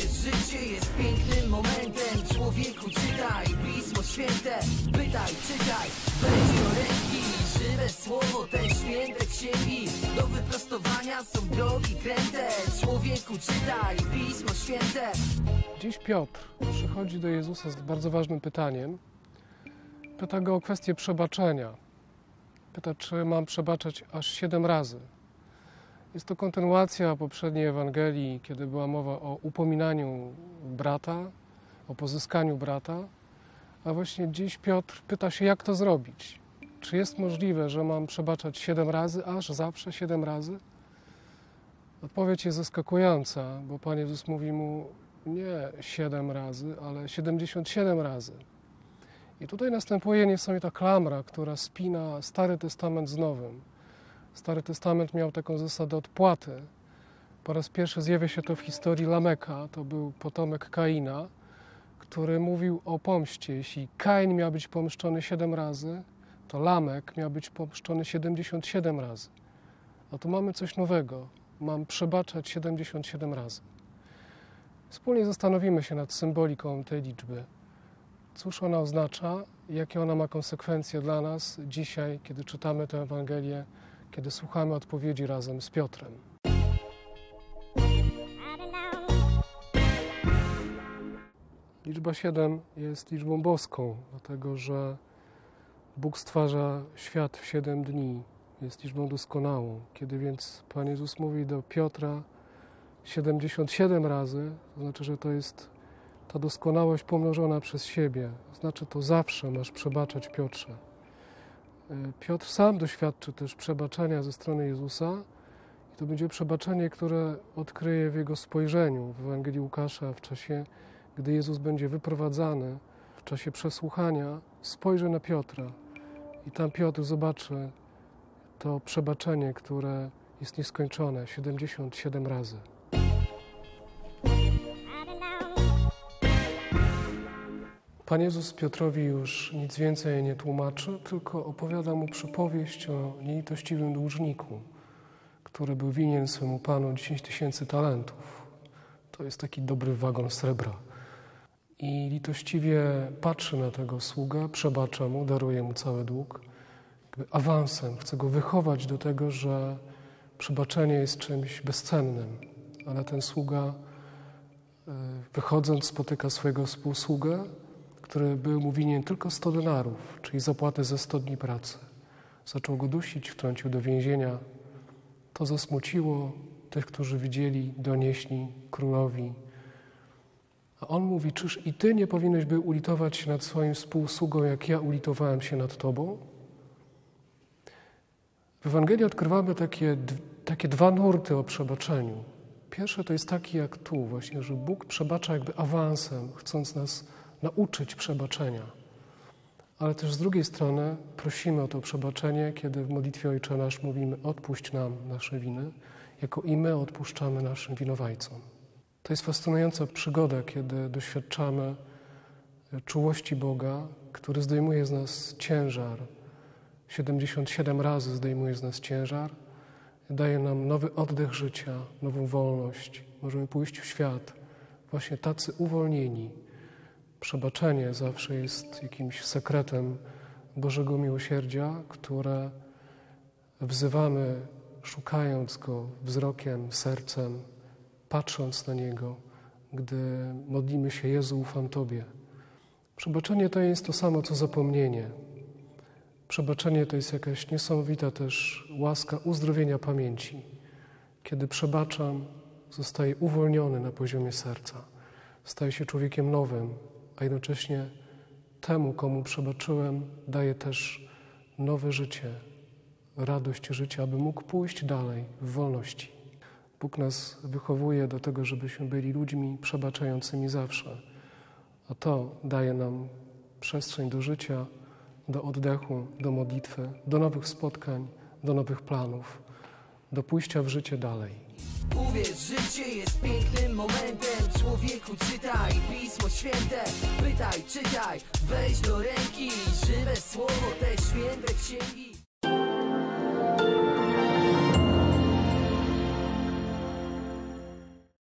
Życie jest pięknym momentem Człowieku czytaj Pismo Święte Pytaj, czytaj, weź do ręki Żywe słowo, te święte księgi Do wyprostowania są drogi kręte Człowieku czytaj Pismo Święte Dziś Piotr przychodzi do Jezusa z bardzo ważnym pytaniem. Pyta go o kwestię przebaczenia. Pyta, czy mam przebaczać aż siedem razy. Jest to kontynuacja poprzedniej Ewangelii, kiedy była mowa o upominaniu brata, o pozyskaniu brata. A właśnie dziś Piotr pyta się, jak to zrobić. Czy jest możliwe, że mam przebaczać siedem razy, aż zawsze siedem razy? Odpowiedź jest zaskakująca, bo Pan Jezus mówi mu nie siedem razy, ale 77 razy. I tutaj następuje niesamowita klamra, która spina Stary Testament z Nowym. Stary Testament miał taką zasadę odpłaty. Po raz pierwszy zjawia się to w historii Lameka, to był potomek Kaina, który mówił o pomście. Jeśli Kain miał być pomszczony 7 razy, to Lamek miał być pomszczony 77 razy. A tu mamy coś nowego. Mam przebaczać 77 razy. Wspólnie zastanowimy się nad symboliką tej liczby. Cóż ona oznacza, jakie ona ma konsekwencje dla nas dzisiaj, kiedy czytamy tę Ewangelię, kiedy słuchamy odpowiedzi razem z Piotrem. Liczba 7 jest liczbą boską, dlatego że Bóg stwarza świat w 7 dni. Jest liczbą doskonałą. Kiedy więc Pan Jezus mówi do Piotra 77 razy, to znaczy, że to jest ta doskonałość pomnożona przez siebie. Znaczy to zawsze masz przebaczać Piotrze. Piotr sam doświadczy też przebaczenia ze strony Jezusa i to będzie przebaczenie, które odkryje w jego spojrzeniu w Ewangelii Łukasza w czasie, gdy Jezus będzie wyprowadzany, w czasie przesłuchania, spojrzy na Piotra i tam Piotr zobaczy to przebaczenie, które jest nieskończone 77 razy. Pan Jezus Piotrowi już nic więcej nie tłumaczy, tylko opowiada mu przypowieść o nielitościwym dłużniku, który był winien swemu Panu 10 tysięcy talentów. To jest taki dobry wagon srebra. I litościwie patrzy na tego sługa, przebacza mu, daruje mu cały dług. Jakby awansem chce go wychować do tego, że przebaczenie jest czymś bezcennym. Ale ten sługa, e, wychodząc, spotyka swojego współsługę, który był mu winien tylko 100 denarów, czyli zapłatę za 100 dni pracy. Zaczął go dusić, wtrącił do więzienia. To zasmuciło tych, którzy widzieli, donieśli królowi. A on mówi, czyż i ty nie powinieneś by ulitować się nad swoim współsługą, jak ja ulitowałem się nad tobą? W Ewangelii odkrywamy takie, takie dwa nurty o przebaczeniu. Pierwsze to jest taki jak tu właśnie, że Bóg przebacza jakby awansem, chcąc nas nauczyć przebaczenia. Ale też z drugiej strony prosimy o to przebaczenie, kiedy w modlitwie Ojcze Nasz mówimy odpuść nam nasze winy, jako i my odpuszczamy naszym winowajcom. To jest fascynująca przygoda, kiedy doświadczamy czułości Boga, który zdejmuje z nas ciężar. 77 razy zdejmuje z nas ciężar, daje nam nowy oddech życia, nową wolność. Możemy pójść w świat właśnie tacy uwolnieni, Przebaczenie zawsze jest jakimś sekretem Bożego miłosierdzia, które wzywamy, szukając Go wzrokiem, sercem, patrząc na Niego, gdy modlimy się: Jezu, ufam Tobie. Przebaczenie to jest to samo, co zapomnienie. Przebaczenie to jest jakaś niesamowita też łaska uzdrowienia pamięci. Kiedy przebaczam, zostaję uwolniony na poziomie serca. Staję się człowiekiem nowym, a jednocześnie temu, komu przebaczyłem, daję też nowe życie, radość życia, aby mógł pójść dalej w wolności. Bóg nas wychowuje do tego, żebyśmy byli ludźmi przebaczającymi zawsze, a to daje nam przestrzeń do życia, do oddechu, do modlitwy, do nowych spotkań, do nowych planów, do pójścia w życie dalej. Uwierz, życie jest pięknym momentem. Człowieku czytaj Pismo Święte. Pytaj, czytaj, weź do ręki Żywe słowo, te święte księgi